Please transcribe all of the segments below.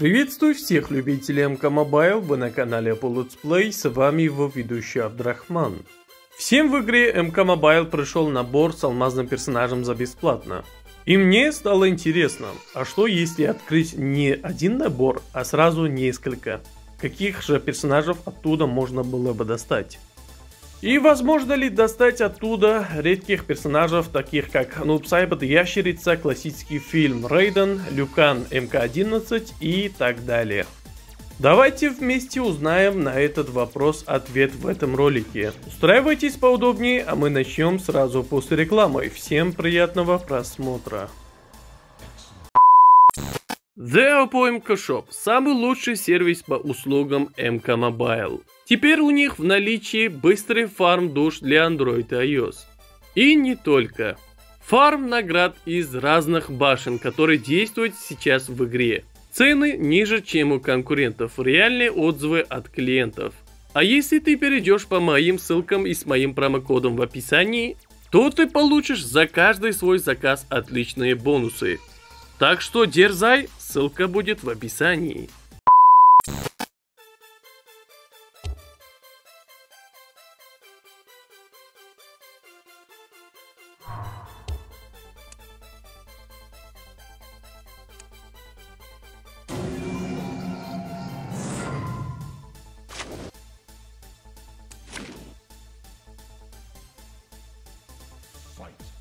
Приветствую всех любителей МК Mobile, вы на канале Apple Let's Play, с вами его ведущий Абдрахман. Всем в игре МК Mobile пришел набор с алмазным персонажем за бесплатно. И мне стало интересно, а что если открыть не один набор, а сразу несколько? Каких же персонажей оттуда можно было бы достать? И возможно ли достать оттуда редких персонажей, таких как Нуб Сайбот, Ящерица, классический фильм Рейден, Люкан МК-11 и так далее. Давайте вместе узнаем на этот вопрос ответ в этом ролике. Устраивайтесь поудобнее, а мы начнем сразу после рекламы. Всем приятного просмотра. The Oppo MK Shop – самый лучший сервис по услугам MK Mobile. Теперь у них в наличии быстрый фарм душ для Android и iOS. И не только. Фарм наград из разных башен, которые действуют сейчас в игре. Цены ниже, чем у конкурентов, реальные отзывы от клиентов. А если ты перейдешь по моим ссылкам и с моим промокодом в описании, то ты получишь за каждый свой заказ отличные бонусы. Так что дерзай, ссылка будет в описании. fight.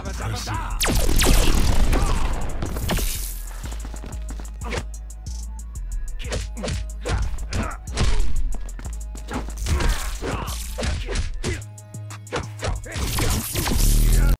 Precision.